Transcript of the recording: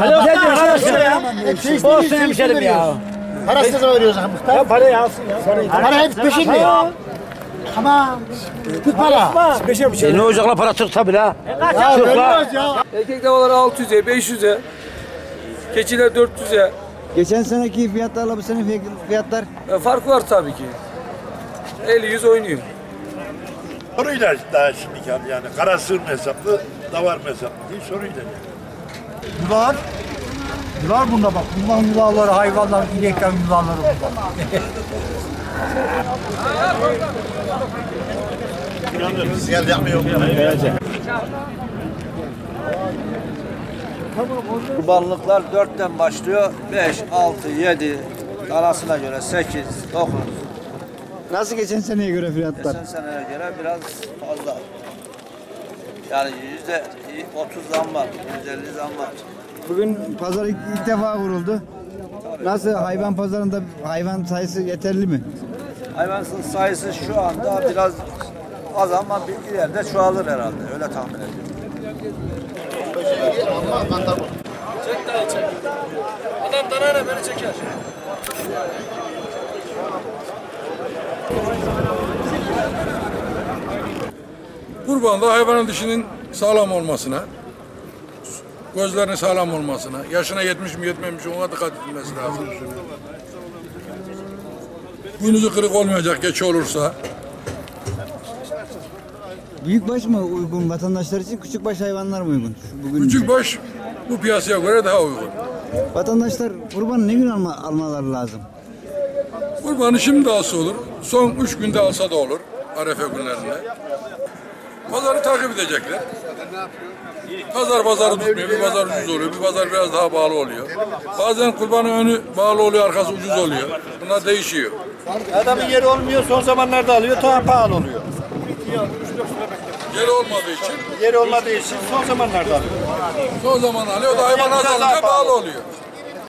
Alo, ne diyor kardeşim ya? Olsun hemşerim ya. Parası ne zaman veriyorsun muhtar? Ya parayı alsın ya. Para hep peşin mi? Tamam. Tut para. Beşe bir şey. E ne olacak la para Türk tabi la. Ya vermez ya. Erkek davaları 600'e, 500'e. Keçiler 400'e. Geçen seneki fiyatlarla bu sene fiyatlar E, fark var tabii ki. 50-100 oynuyor. Soruyla daha şimdi abi yani karasır hesaplı, davar mı hesaplı diye soruyla. Yılan. Yılan bunda bak. Yılan yılanları, hayvanlar, inekler yılanları bunda. Gel yapmıyor. Kurbanlıklar 4'ten başlıyor. 5, 6, 7 arasına göre 8, 9. nasıl geçen seneye göre fiyatlar? Geçen seneye göre biraz fazla. Yani yüzde 30 zam var, yüzde 50 zam var. Bugün pazar ilk, ilk defa kuruldu. Nasıl hayvan pazarında hayvan sayısı yeterli mi? Hayvan sayısı şu anda biraz az ama bir ileride çoğalır herhalde. Öyle tahmin ediyorum. Çek dayı çek. Adam danayla beni çeker. Kurbanda hayvanın dişinin sağlam olmasına, gözlerinin sağlam olmasına, yaşına yetmiş mi yetmemiş mi ona dikkat edilmesi lazım. Boynuzu kırık olmayacak geç olursa. Büyükbaş mı uygun vatandaşlar için, küçükbaş hayvanlar mı uygun? Bugün Küçük baş bu piyasaya göre daha uygun. vatandaşlar kurbanı ne gün alma, almaları lazım? Kurbanı şimdi alsa olur, son üç günde alsa da olur, arefe günlerinde. Pazarı takip edecekler. Pazar pazarı tutmuyor, bir pazar ucuz oluyor, bir pazar biraz daha bağlı oluyor. Bazen kurbanın önü bağlı oluyor, arkası ucuz oluyor. Bunlar değişiyor. Adamın yeri olmuyor son zamanlarda alıyor daha pahalı oluyor. Yeri olmadığı için Yeri olmadığı için son zamanlarda alıyor. son zaman alıyor da hayvan azalınca bağlı oluyor.